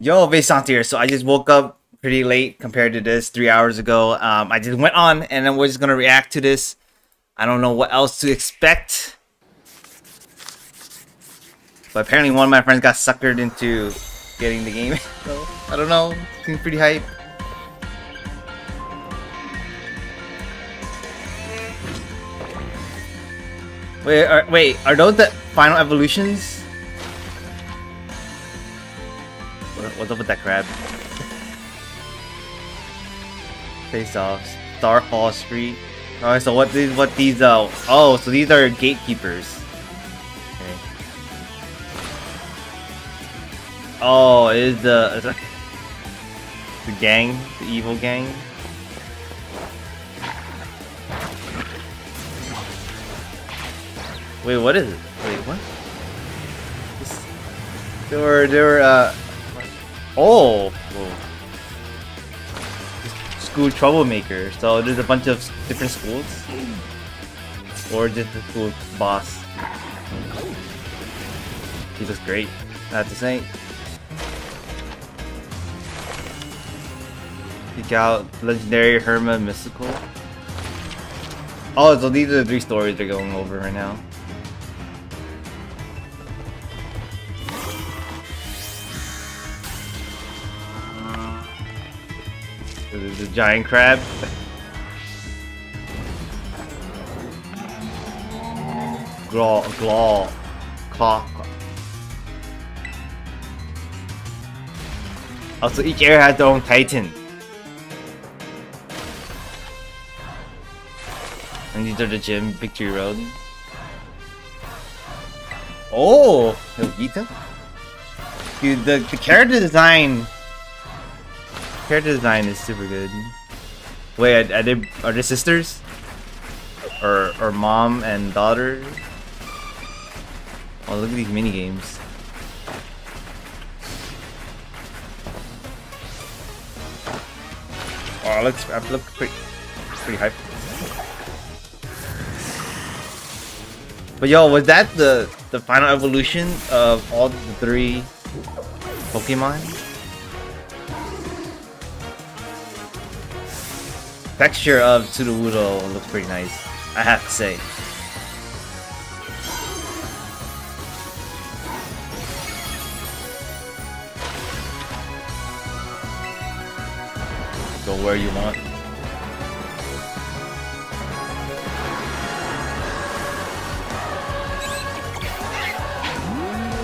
Yo, Vinsonte here. So I just woke up pretty late compared to this three hours ago. Um, I just went on and then we're just gonna react to this. I don't know what else to expect. But apparently one of my friends got suckered into getting the game. so I don't know. Seems pretty hype. Wait, are, wait, are those the final evolutions? What's up with that crab? Face off. Starfall Street. Alright, so what these what these uh oh, so these are gatekeepers. Okay. Oh, is the is the, gang, the evil gang? Wait, what is it? Wait, what? There were there were uh oh Whoa. school troublemaker. So there's a bunch of different schools, or just the school boss. He looks great. I have to say. Seek out legendary Herba Mystica. Oh, so these are the three stories they're going over right now. The, the giant crab. Claw, claw, claw. Also, each area has their own titan. And these are the gym, Victory Road. Oh, Vita. Dude, the, the character design character design is super good. Wait, are, are they are they sisters? Or or mom and daughter? Oh, look at these mini games. Oh, looks I look pretty pretty hype. But yo, was that the the final evolution of all the three Pokemon? Texture of Sudowoodo looks pretty nice, I have to say. Go where you want.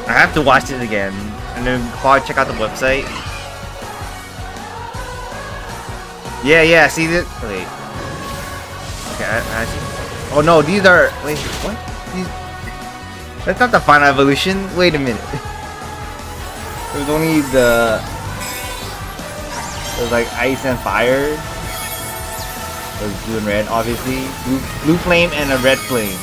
I have to watch it again, and then probably check out the website. Yeah, yeah, see this? Wait. Okay, I, I see. Oh no, these are... Wait, what? These... That's not the final evolution? Wait a minute. There's only the... There's like ice and fire. There's blue and red, obviously. Blue, blue flame and a red flame.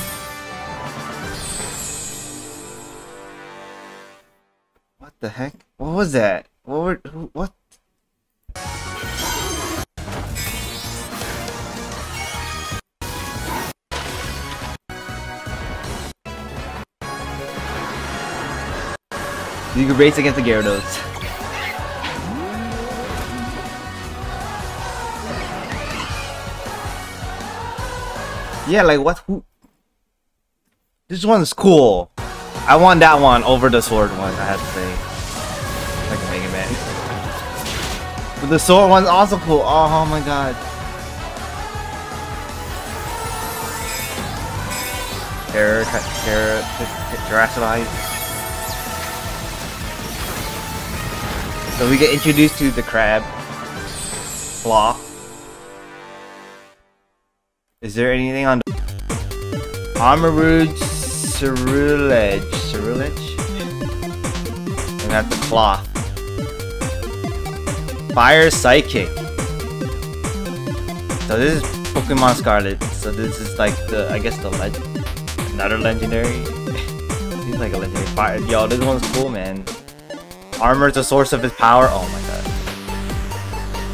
What the heck? What was that? What were... What? You can race against the Gyarados. Yeah, like what? Who? This one's cool. I want that one over the sword one. I have to say, like Mega Man. But the sword one's also cool. Oh, oh my god. Terror, terror, terror, So we get introduced to the crab. Claw. Is there anything on the Armarouge Ceruledge? Ceruledge? And that's the Klawf. Fire Psychic. So this is Pokemon Scarlet. So this is like the, I guess the legend. Another legendary. Seems like a legendary fire. Yo, this one's cool, man. Armor is the source of his power. Oh my god.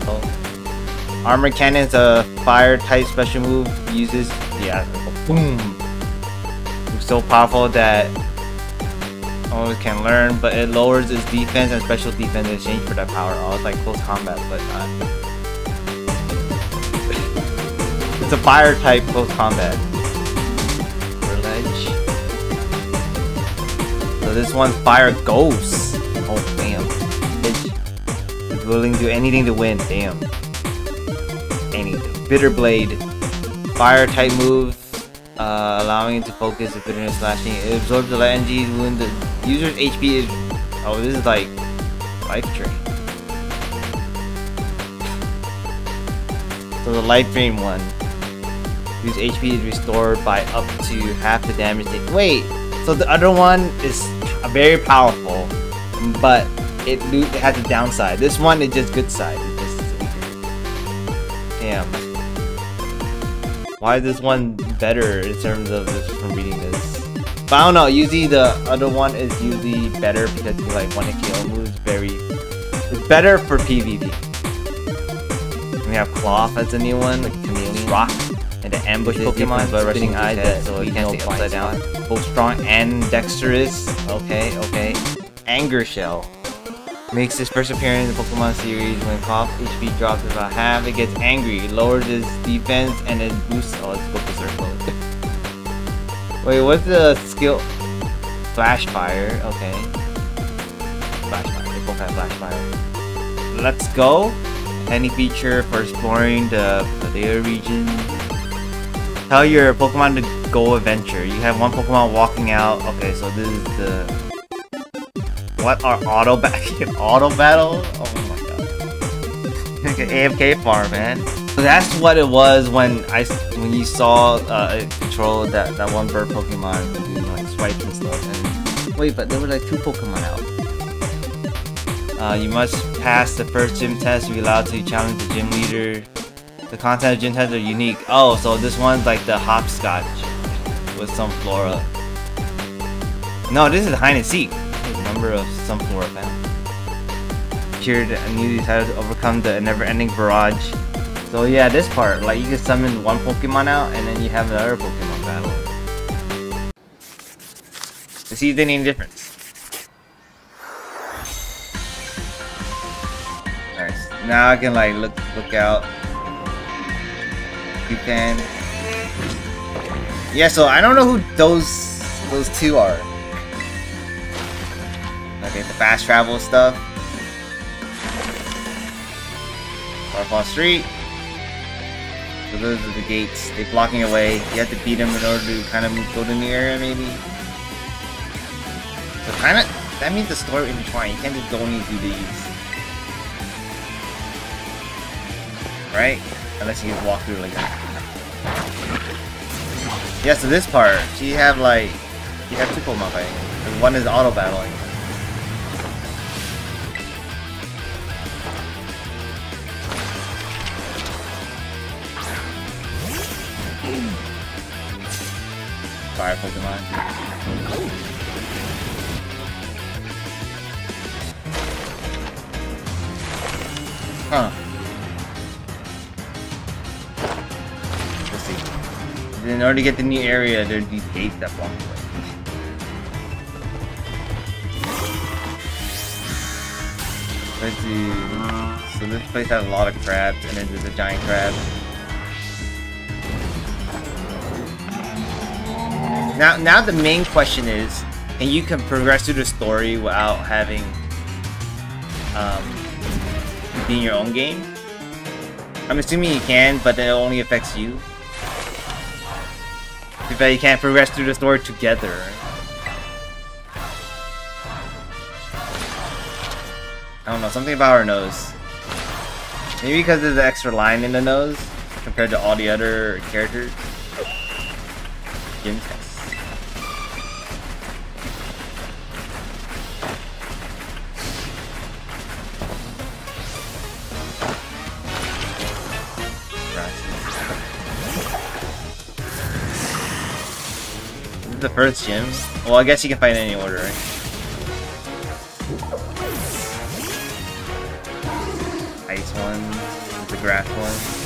Oh. Armor Cannon is a fire type special move. Uses yeah, boom. It's so powerful that Always can learn, but it lowers its defense and special defense in exchange for that power. Oh, it's like close combat, but not. it's a fire type close combat. So this one's fire ghost. Willing to do anything to win. Damn. Anything. Bitter blade. Fire type move uh, allowing it to focus the bitterness slashing. It absorbs the light energy when the user's HP is. Oh, this is like life drain. So the life drain one. Whose HP is restored by up to half the damage taken. Wait, so the other one is very powerful, but it, it has a downside. This one is just good side. Just. Damn. Why is this one better in terms of this from reading this? But I don't know, usually the other one is usually better because you like one KO moves very it's better for PvP. We have Klawf as a new one, like Chameleon Rock, and the ambush Pokemon by rushing eyes that so you can't stay upside down. Both strong and dexterous. Okay, okay. Anger Shell. Makes its first appearance in the Pokemon series when Klawf HP drops about half, it gets angry, it lowers its defense, and it boosts oh it's go berserk Wait, what's the skill? Flash Fire, okay. Flash Fire, they both have Flash Fire. Let's go! Any feature for exploring the Paldea region. Tell your Pokemon to go adventure. You have one Pokemon walking out. Okay, so this is the what are auto back auto battle? Oh my god. AFK farm, man. That's what it was when I when you saw uh, control that that one bird Pokemon like swipes and stuff. And wait, but there were like two Pokemon out. Uh, you must pass the first gym test to be allowed to challenge the gym leader. The content of gym tests are unique. Oh, so this one's like the hopscotch with some flora. No, this is hide and seek number of Sunflora found. Cured immunity how to overcome the never-ending barrage. So yeah, this part, like you can summon one Pokemon out and then you have another Pokemon battle. To see any difference. Nice. Now I can like look look out. You can. Yeah, so I don't know who those those two are. Okay, the fast travel stuff. Waterfall Street. So those are the gates. They're blocking away. You have to beat them in order to kind of go to the area, maybe. So kind of, that means the story intertwined. You can't just go do these. Right? Unless you just walk through like that. Yeah, so this part, so you have like, you have two Pokemon fighting. One is auto battling. Fire Pokemon. Huh. Let's see. In order to get the new area, there's these gates that block the way. Let's see. So this place has a lot of crabs, and then there's a giant crab. Now, now the main question is, and you can progress through the story without having um, being your own game. I'm assuming you can, but it only affects you. Bad you can't progress through the story together. I don't know, something about her nose. Maybe because there's the extra line in the nose compared to all the other characters. the first gym. Well, I guess you can fight in any order, right? Ice one, the grass one.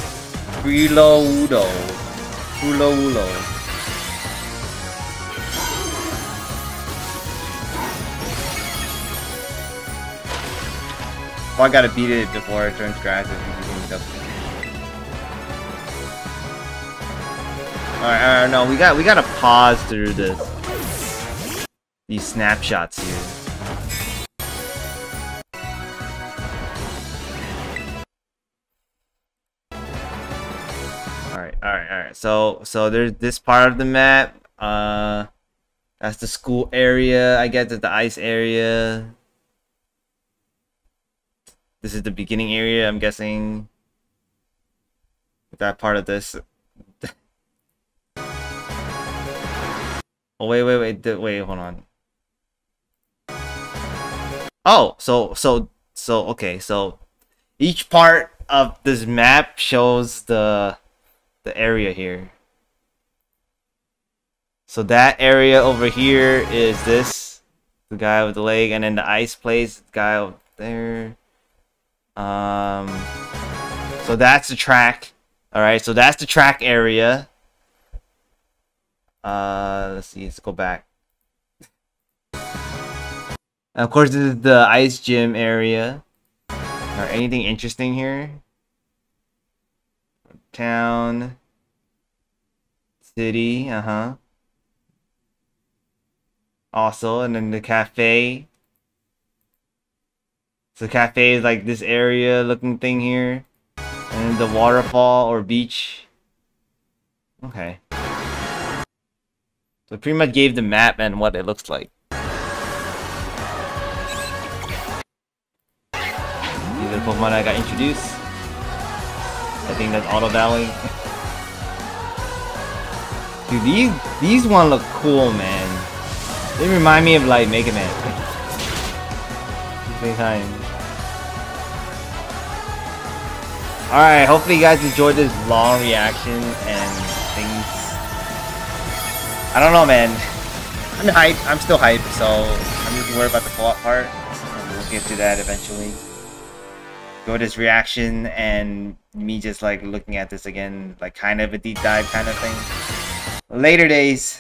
Reloado. Ulo Ulo. Well, I gotta beat it before it turns grass if you can alright, no, we got we gotta pause through this these snapshots here. Alright, alright, alright. So so there's this part of the map. Uh that's the school area. I guess it's the ice area. This is the beginning area, I'm guessing. That part of this. Oh, wait, wait, wait, wait, hold on. Oh, so, so, so, okay, so each part of this map shows the, the area here. So that area over here is this, the guy with the leg, and then the ice place, the guy over there. Um, so that's the track. All right, so that's the track area. Uh, let's see. Let's go back. Of course, this is the ice gym area. Or anything interesting here? Town. City, uh-huh. Also, and then the cafe. So the cafe is like this area looking thing here. And the waterfall or beach. Okay. So pretty much gave the map and what it looks like. These are the Pokemon I got introduced. I think that's auto battling. Dude, these these one look cool, man. They remind me of like Mega Man. Same time. Alright, hopefully you guys enjoyed this long reaction and. I don't know, man. I'm hyped. I'm still hyped, so I'm just worried about the co-op part. we'll get to that eventually. Go this reaction and me just like looking at this again, like kind of a deep dive kind of thing. Later days.